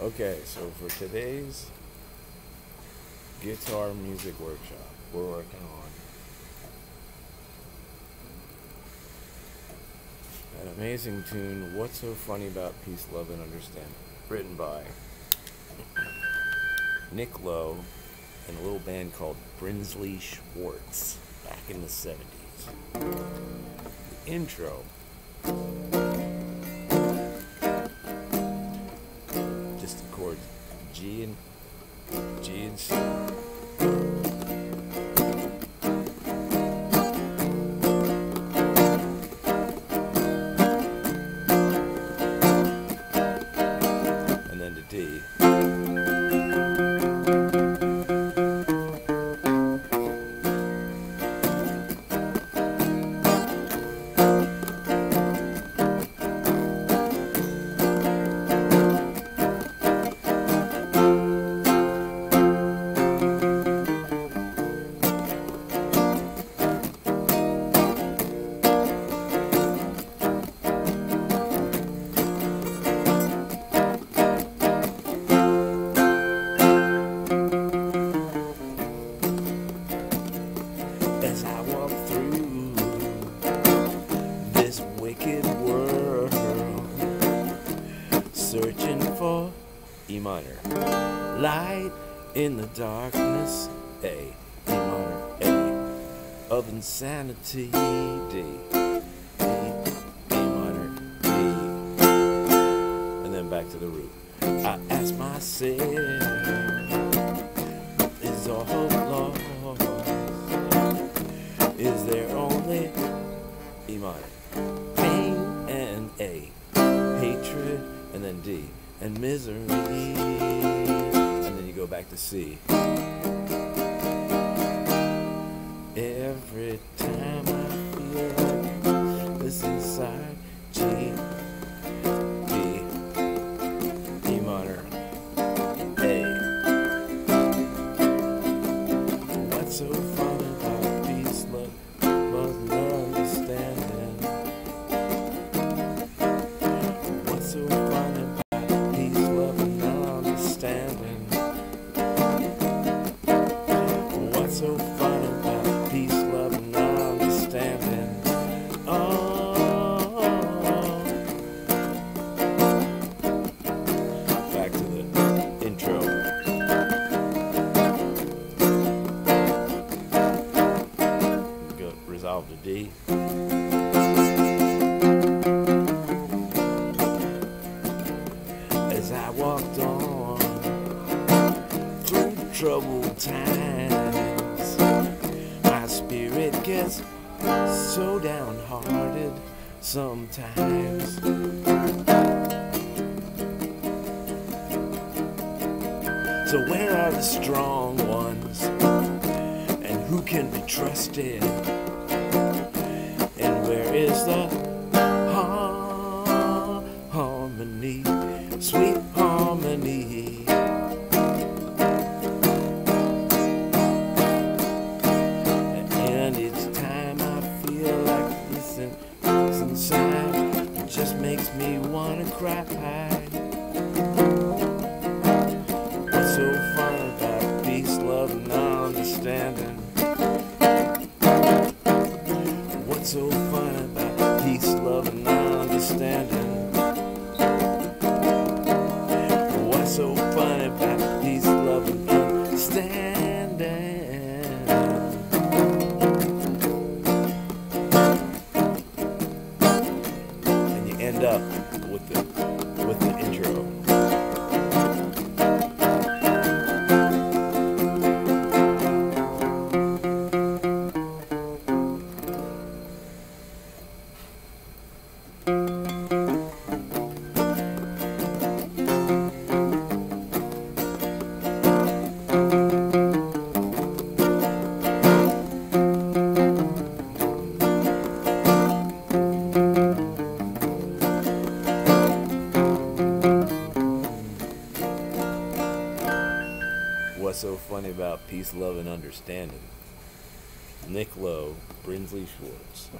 Okay, so for today's guitar music workshop, we're working on an amazing tune, What's So Funny About Peace, Love, and Understanding, written by Nick Lowe and a little band called Brinsley Schwarz back in the 70s. The intro G and G and. And then to D. As I walk through this wicked world, searching for E minor, light in the darkness, A, E minor, A, of insanity, D, E, E minor, D, and then back to the root. I ask myself, is all hope lost? E minor, pain and A, hatred and then D, and misery, and then you go back to C. Every time I feel like this inside, G, troubled times, my spirit gets so downhearted sometimes. So where are the strong ones? and who can be trusted? Inside, it just makes me wanna cry. What's so fun about peace, love, and understanding? What's so fun about peace, love, and understanding? What's so fun about End up What's so funny about peace, love, and understanding? Nick Lowe, Brinsley Schwarz.